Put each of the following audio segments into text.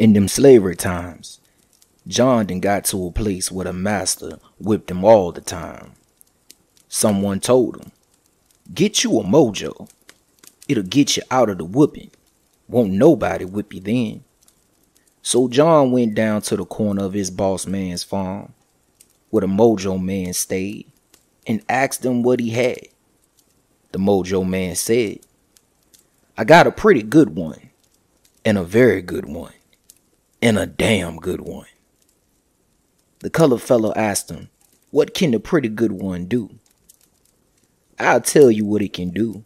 In them slavery times, John done got to a place where the master whipped him all the time. Someone told him, Get you a mojo. It'll get you out of the whooping. Won't nobody whip you then. So John went down to the corner of his boss man's farm, where the mojo man stayed, and asked him what he had. The mojo man said, I got a pretty good one, and a very good one, and a damn good one. The colored fellow asked him, What can the pretty good one do? I'll tell you what it can do.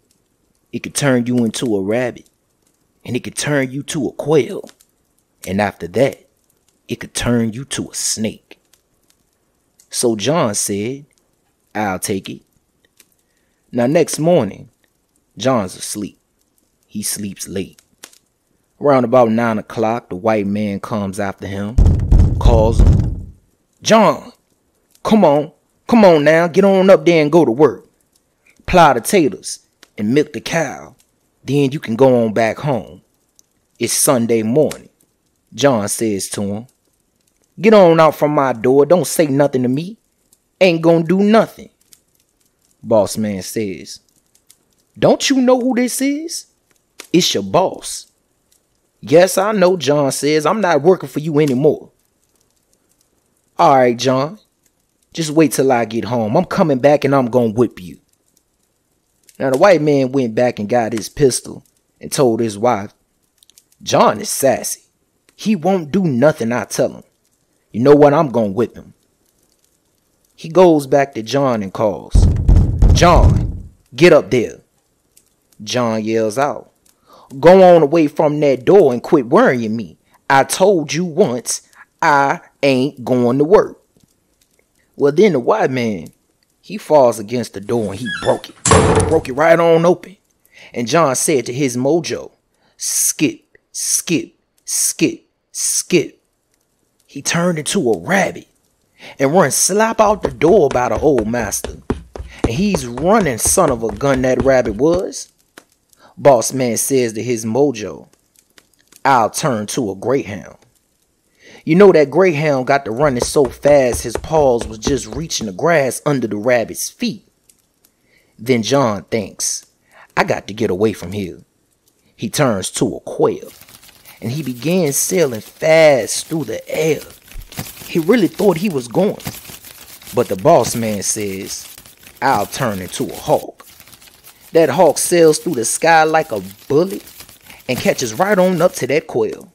It could turn you into a rabbit, and it could turn you to a quail, and after that, it could turn you to a snake. So John said, I'll take it. Now, next morning, John's asleep. He sleeps late. Around about nine o'clock, the white man comes after him, calls him, John, come on, come on now, get on up there and go to work. Plow the taters and milk the cow. Then you can go on back home. It's Sunday morning. John says to him, Get on out from my door. Don't say nothing to me. Ain't gonna do nothing. Boss man says, Don't you know who this is? It's your boss. Yes, I know, John says. I'm not working for you anymore. All right, John. Just wait till I get home. I'm coming back and I'm going to whip you. Now, the white man went back and got his pistol and told his wife, John is sassy. He won't do nothing I tell him. You know what? I'm going to whip him. He goes back to John and calls. John, get up there. John yells out, Go on away from that door and quit worrying me. I told you once I ain't going to work. Well, then the white man, he falls against the door and he broke it. Broke it right on open. And John said to his mojo, Skip, skip, skip, skip. He turned into a rabbit and run slap out the door by the old master. And he's running, son of a gun, that rabbit was. Boss man says to his mojo, I'll turn to a greyhound. You know that greyhound got to running so fast his paws was just reaching the grass under the rabbit's feet. Then John thinks, I got to get away from here. He turns to a quail and he began sailing fast through the air. He really thought he was going. But the boss man says, I'll turn into a hawk. That hawk sails through the sky like a bullet and catches right on up to that quail.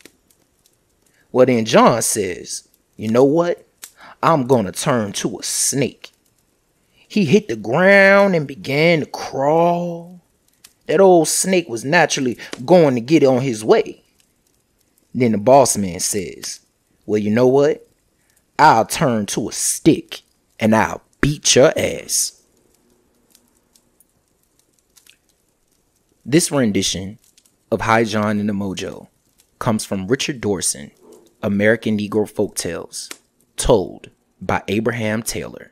Well, then John says, You know what? I'm going to turn to a snake. He hit the ground and began to crawl. That old snake was naturally going to get on his way. Then the boss man says, Well, you know what? I'll turn to a stick and I'll beat your ass. This rendition of High John and the Mojo comes from Richard Dorson, American Negro Folk Tales, told by Abraham Taylor.